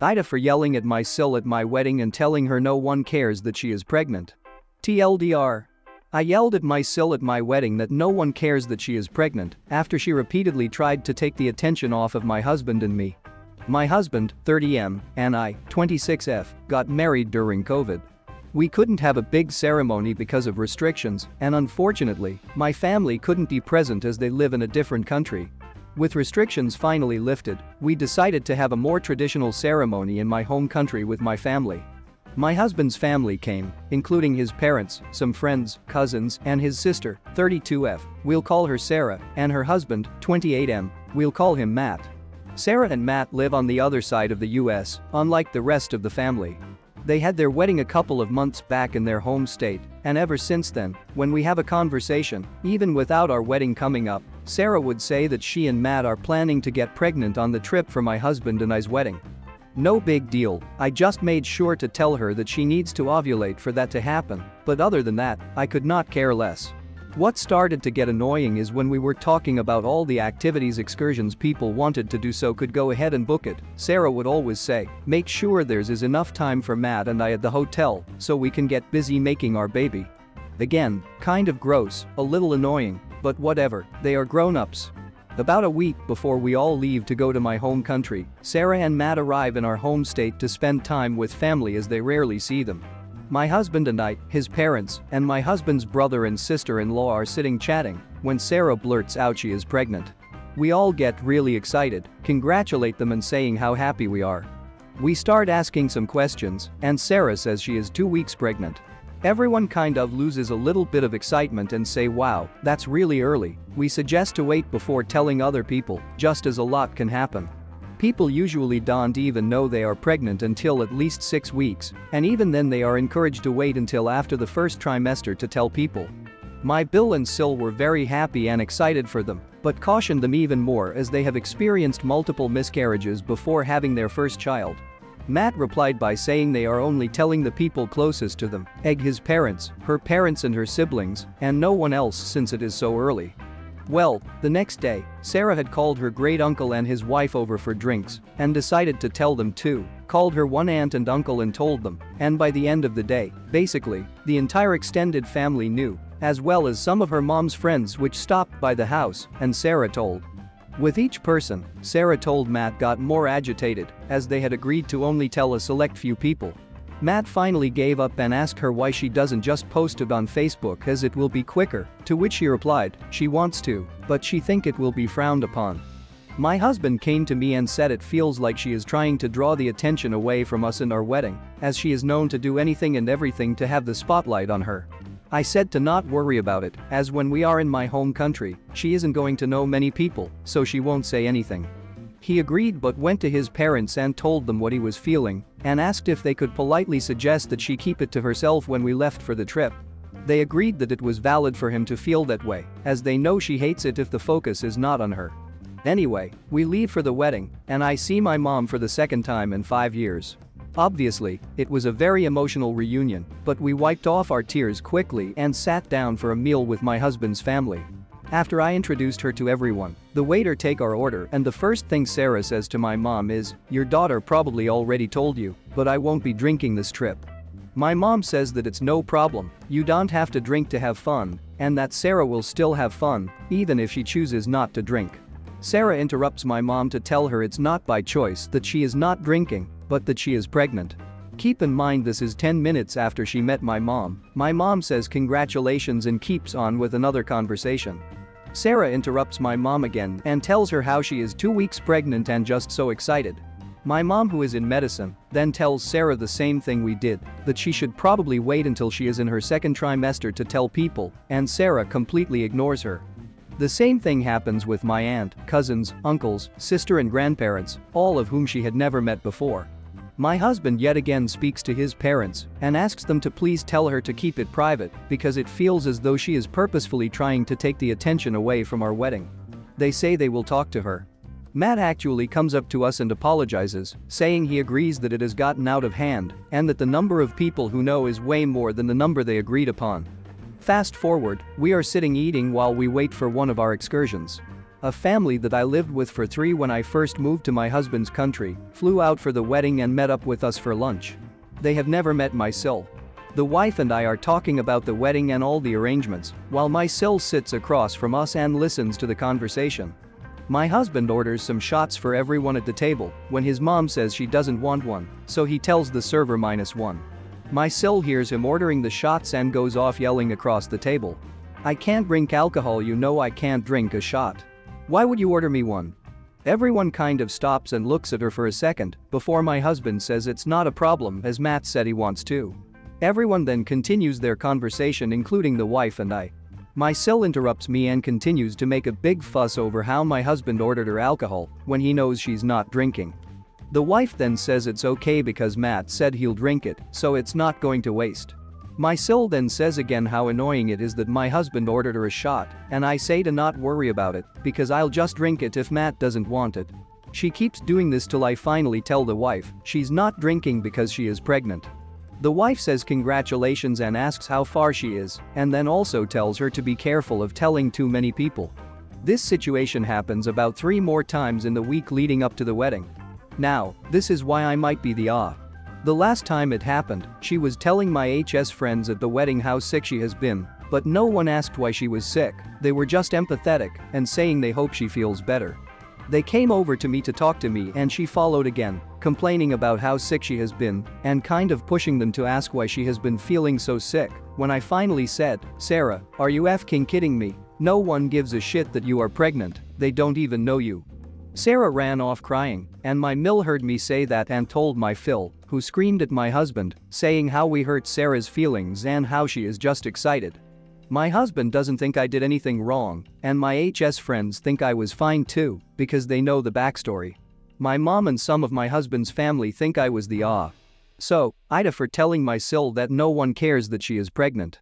AITA for yelling at my Sil at my wedding and telling her no one cares that she is pregnant. TLDR. I yelled at my Sil at my wedding that no one cares that she is pregnant after she repeatedly tried to take the attention off of my husband and me. My husband, 30M, and I, 26F, got married during COVID. We couldn't have a big ceremony because of restrictions, and unfortunately, my family couldn't be present as they live in a different country. With restrictions finally lifted, we decided to have a more traditional ceremony in my home country with my family. My husband's family came, including his parents, some friends, cousins, and his sister, 32F, we'll call her Sarah, and her husband, 28M, we'll call him Matt. Sarah and Matt live on the other side of the US, unlike the rest of the family. They had their wedding a couple of months back in their home state, and ever since then, when we have a conversation, even without our wedding coming up, Sarah would say that she and Matt are planning to get pregnant on the trip for my husband and I's wedding. No big deal, I just made sure to tell her that she needs to ovulate for that to happen, but other than that, I could not care less. What started to get annoying is when we were talking about all the activities excursions people wanted to do so could go ahead and book it, Sarah would always say, make sure there's is enough time for Matt and I at the hotel so we can get busy making our baby. Again, kind of gross, a little annoying, but whatever, they are grown-ups, about a week before we all leave to go to my home country, Sarah and Matt arrive in our home state to spend time with family as they rarely see them. My husband and I, his parents, and my husband's brother and sister-in-law are sitting chatting when Sarah blurts out she is pregnant. We all get really excited, congratulate them and saying how happy we are. We start asking some questions, and Sarah says she is two weeks pregnant. Everyone kind of loses a little bit of excitement and say wow, that's really early, we suggest to wait before telling other people, just as a lot can happen. People usually don't even know they are pregnant until at least 6 weeks, and even then they are encouraged to wait until after the first trimester to tell people. My BIL and Sil were very happy and excited for them, but cautioned them even more as they have experienced multiple miscarriages before having their first child. Matt replied by saying they are only telling the people closest to them, egg his parents, her parents and her siblings, and no one else since it is so early. Well, the next day, Sarah had called her great uncle and his wife over for drinks and decided to tell them too, called her one aunt and uncle and told them, and by the end of the day, basically, the entire extended family knew, as well as some of her mom's friends which stopped by the house, and Sarah told. With each person, Sarah told Matt got more agitated as they had agreed to only tell a select few people. Matt finally gave up and asked her why she doesn't just post it on Facebook as it will be quicker, to which she replied, she wants to, but she think it will be frowned upon. My husband came to me and said it feels like she is trying to draw the attention away from us and our wedding, as she is known to do anything and everything to have the spotlight on her. I said to not worry about it, as when we are in my home country, she isn't going to know many people, so she won't say anything. He agreed but went to his parents and told them what he was feeling and asked if they could politely suggest that she keep it to herself when we left for the trip. They agreed that it was valid for him to feel that way, as they know she hates it if the focus is not on her. Anyway, we leave for the wedding, and I see my mom for the second time in five years. Obviously, it was a very emotional reunion, but we wiped off our tears quickly and sat down for a meal with my husband's family. After I introduced her to everyone, the waiter take our order and the first thing Sarah says to my mom is, your daughter probably already told you, but I won't be drinking this trip. My mom says that it's no problem, you don't have to drink to have fun, and that Sarah will still have fun, even if she chooses not to drink. Sarah interrupts my mom to tell her it's not by choice that she is not drinking, but that she is pregnant. Keep in mind this is 10 minutes after she met my mom. My mom says congratulations and keeps on with another conversation. Sarah interrupts my mom again and tells her how she is two weeks pregnant and just so excited. My mom who is in medicine then tells Sarah the same thing we did, that she should probably wait until she is in her second trimester to tell people, and Sarah completely ignores her. The same thing happens with my aunt, cousins, uncles, sister and grandparents, all of whom she had never met before. My husband yet again speaks to his parents and asks them to please tell her to keep it private because it feels as though she is purposefully trying to take the attention away from our wedding. They say they will talk to her. Matt actually comes up to us and apologizes, saying he agrees that it has gotten out of hand and that the number of people who know is way more than the number they agreed upon. Fast forward, we are sitting eating while we wait for one of our excursions. A family that I lived with for three when I first moved to my husband's country flew out for the wedding and met up with us for lunch. They have never met my Sil. The wife and I are talking about the wedding and all the arrangements, while my Sil sits across from us and listens to the conversation. My husband orders some shots for everyone at the table when his mom says she doesn't want one, so he tells the server minus one. My Sil hears him ordering the shots and goes off yelling across the table. I can't drink alcohol you know I can't drink a shot. Why would you order me one? Everyone kind of stops and looks at her for a second before my husband says it's not a problem as Matt said he wants to. Everyone then continues their conversation including the wife and I. My Sil interrupts me and continues to make a big fuss over how my husband ordered her alcohol when he knows she's not drinking. The wife then says it's okay because Matt said he'll drink it, so it's not going to waste. My Sil then says again how annoying it is that my husband ordered her a shot, and I say to not worry about it, because I'll just drink it if Matt doesn't want it. She keeps doing this till I finally tell the wife she's not drinking because she is pregnant. The wife says congratulations and asks how far she is, and then also tells her to be careful of telling too many people. This situation happens about three more times in the week leading up to the wedding. Now, this is why I might be the ah the last time it happened, she was telling my HS friends at the wedding how sick she has been, but no one asked why she was sick, they were just empathetic and saying they hope she feels better. They came over to me to talk to me and she followed again, complaining about how sick she has been and kind of pushing them to ask why she has been feeling so sick when I finally said, Sarah, are you f***ing kidding me? No one gives a shit that you are pregnant, they don't even know you. Sarah ran off crying, and my MIL heard me say that and told my FIL, who screamed at my husband, saying how we hurt Sarah's feelings and how she is just excited. My husband doesn't think I did anything wrong, and my HS friends think I was fine too, because they know the backstory. My mom and some of my husband's family think I was the ah. So, AITA for telling my Sil that no one cares that she is pregnant.